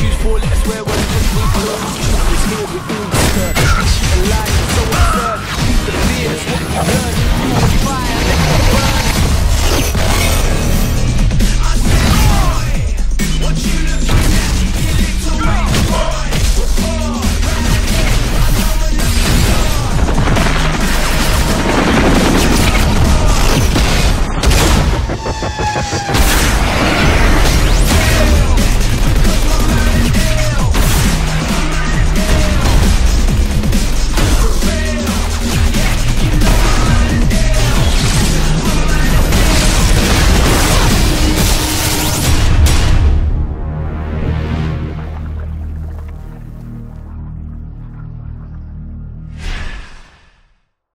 choose four letter swear